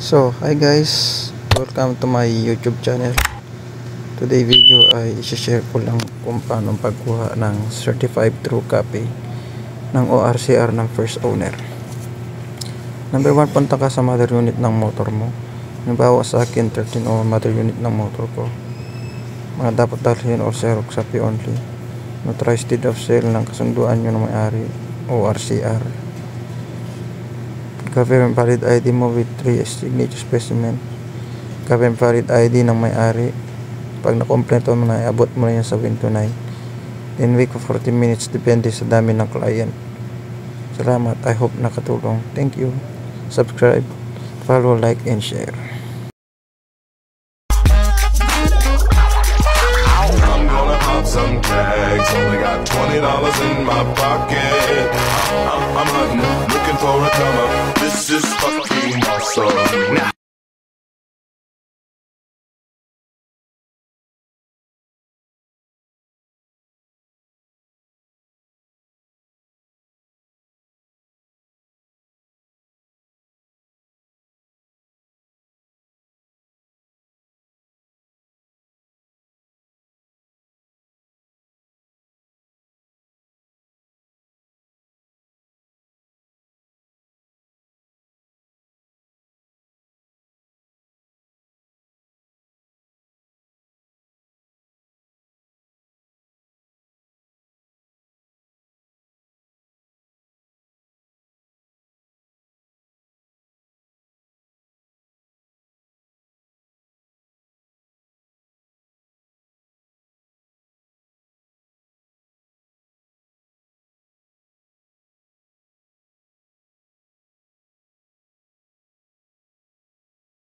So, hi guys. Welcome to my YouTube channel. Today video ay i-share ko lang kung paano pagkuha ng certified true copy ng ORCR ng first owner. Number 1, punta ka sa mother unit ng motor mo. Halimbawa sa akin, 13 o mother unit ng motor ko. Mga dapat dalhin or Xerox copy only. Notarized deed of sale ng kasunduan nyo ng may-ari ORCR. Government valid ID mo with 3 signature specimen. Government valid ID ng may-ari. Pag nakompleto mo na, abot mo na yan sa window 9. Then wait for 40 minutes depende sa dami ng client. Salamat. I hope nakatulong. Thank you. Subscribe, follow, like, and share. Some tags. Only got twenty dollars in my pocket. I'm, I'm hunting, looking for a come up. is